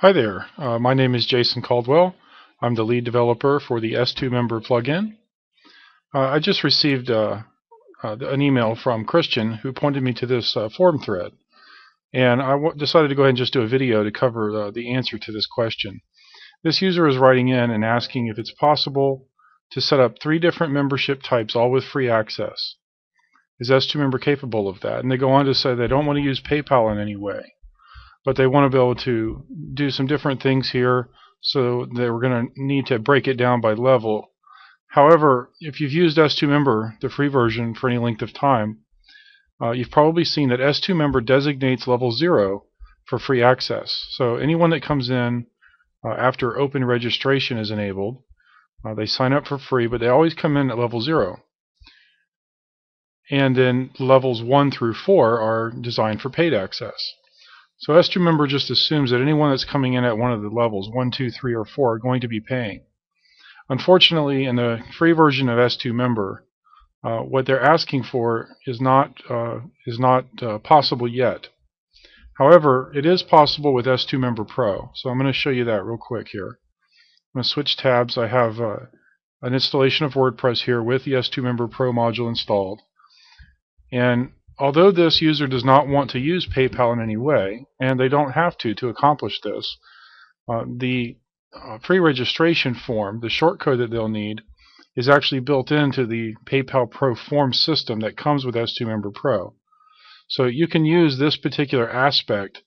Hi there, uh, my name is Jason Caldwell. I'm the lead developer for the S2 member plugin. Uh, I just received uh, uh an email from Christian who pointed me to this uh, forum thread. And I decided to go ahead and just do a video to cover uh, the answer to this question. This user is writing in and asking if it's possible to set up three different membership types all with free access. Is S2 member capable of that? And they go on to say they don't want to use PayPal in any way but they want to be able to do some different things here so they were going to need to break it down by level. However, if you've used S2 Member, the free version, for any length of time, uh, you've probably seen that S2 Member designates level 0 for free access. So anyone that comes in uh, after open registration is enabled, uh, they sign up for free, but they always come in at level 0. And then levels 1 through 4 are designed for paid access. So S2 member just assumes that anyone that's coming in at one of the levels, 1, 2, 3, or 4, are going to be paying. Unfortunately, in the free version of S2 member, uh, what they're asking for is not uh, is not uh, possible yet. However, it is possible with S2 Member Pro. So I'm going to show you that real quick here. I'm going to switch tabs. I have uh, an installation of WordPress here with the S2 Member Pro module installed. And Although this user does not want to use PayPal in any way, and they don't have to to accomplish this, uh, the uh, pre-registration form, the shortcode that they'll need, is actually built into the PayPal Pro form system that comes with S2 Member Pro. So you can use this particular aspect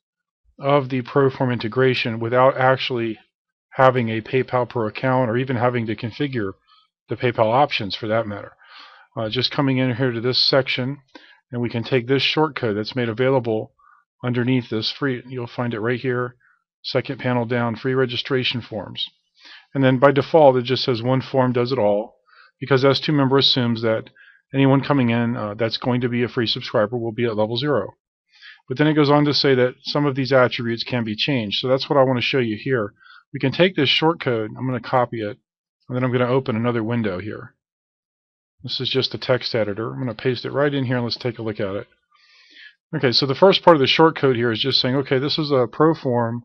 of the Proform integration without actually having a PayPal Pro account or even having to configure the PayPal options for that matter. Uh, just coming in here to this section, and we can take this shortcode that's made available underneath this free, you'll find it right here, second panel down, free registration forms. And then by default, it just says one form does it all, because S2 member assumes that anyone coming in uh, that's going to be a free subscriber will be at level zero. But then it goes on to say that some of these attributes can be changed. So that's what I want to show you here. We can take this shortcode, I'm going to copy it, and then I'm going to open another window here. This is just a text editor. I'm going to paste it right in here and let's take a look at it. Okay, so the first part of the shortcode here is just saying, okay, this is a pro form,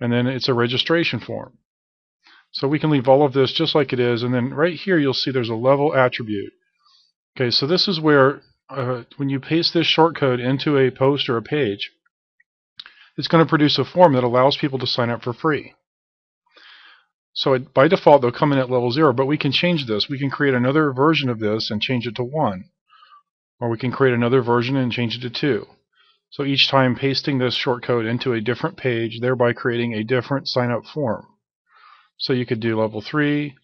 and then it's a registration form. So we can leave all of this just like it is, and then right here you'll see there's a level attribute. Okay, so this is where uh, when you paste this shortcode into a post or a page, it's going to produce a form that allows people to sign up for free. So it, by default, they'll come in at level 0, but we can change this. We can create another version of this and change it to 1. Or we can create another version and change it to 2. So each time pasting this shortcode into a different page, thereby creating a different sign-up form. So you could do level 3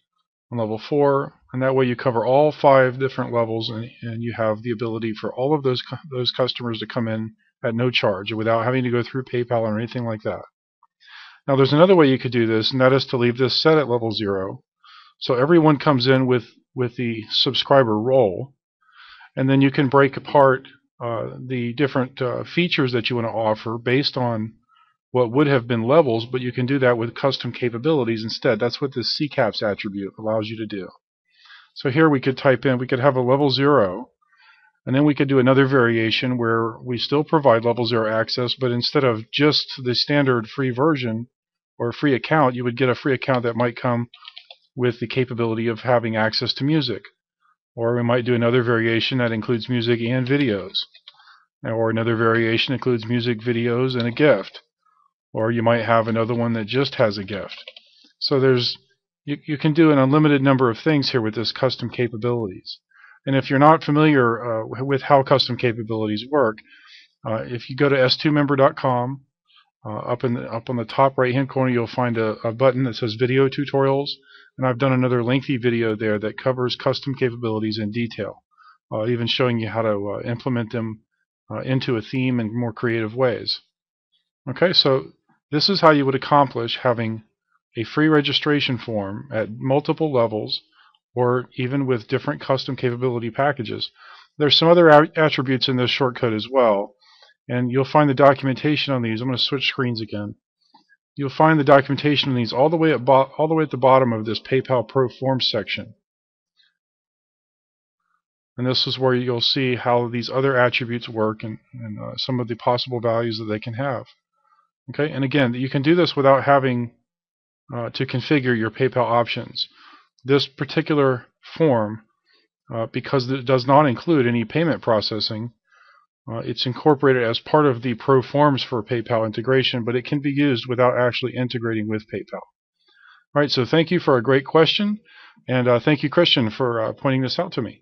and level 4, and that way you cover all five different levels and, and you have the ability for all of those, those customers to come in at no charge without having to go through PayPal or anything like that. Now there's another way you could do this, and that is to leave this set at level 0. So everyone comes in with, with the subscriber role, and then you can break apart uh, the different uh, features that you want to offer based on what would have been levels, but you can do that with custom capabilities instead. That's what this CCAPS attribute allows you to do. So here we could type in, we could have a level 0, and then we could do another variation where we still provide level 0 access, but instead of just the standard free version or free account, you would get a free account that might come with the capability of having access to music. Or we might do another variation that includes music and videos. Or another variation includes music, videos, and a gift. Or you might have another one that just has a gift. So there's you, you can do an unlimited number of things here with this custom capabilities. And if you're not familiar uh, with how custom capabilities work, uh, if you go to s2member.com, uh, up in the, up on the top right hand corner you'll find a, a, button that says video tutorials. And I've done another lengthy video there that covers custom capabilities in detail uh, even showing you how to uh, implement them uh, into a theme in more creative ways. Okay so this is how you would accomplish having a free registration form at multiple levels or even with different custom capability packages. There's some other attributes in this shortcode as well, and you'll find the documentation on these. I'm going to switch screens again. You'll find the documentation on these all the way at all the way at the bottom of this PayPal Pro Forms section. And this is where you'll see how these other attributes work and, and uh, some of the possible values that they can have. Okay, and again, you can do this without having uh, to configure your PayPal options. This particular form, uh, because it does not include any payment processing, uh, it's incorporated as part of the pro forms for PayPal integration, but it can be used without actually integrating with PayPal. All right, so thank you for a great question, and uh, thank you, Christian, for uh, pointing this out to me.